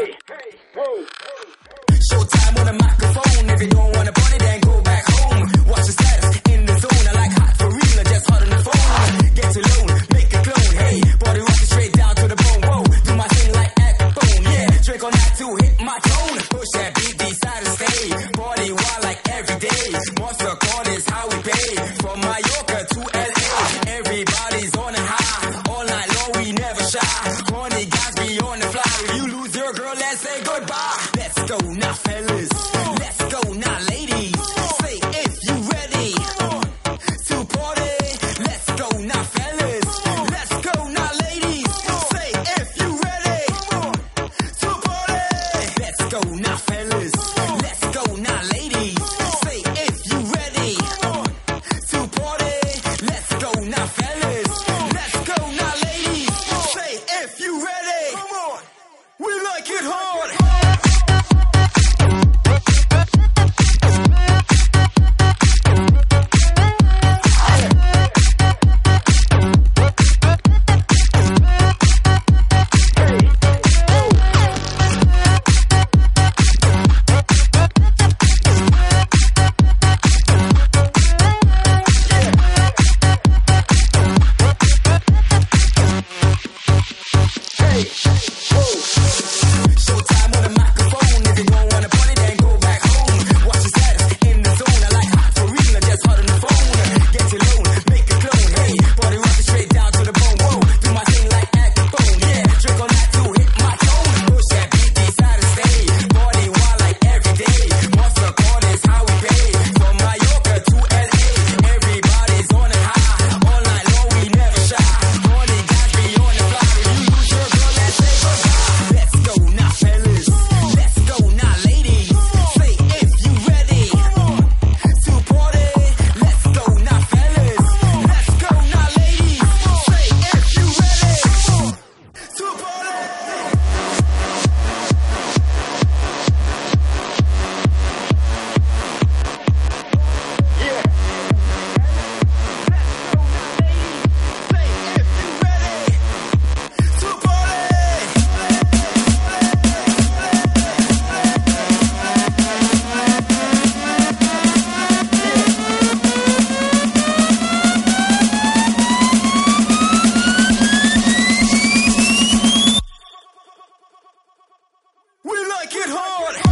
hey. Showtime on the microphone. say goodbye. Let's go now, fellas. Let's go now, ladies. Get hard.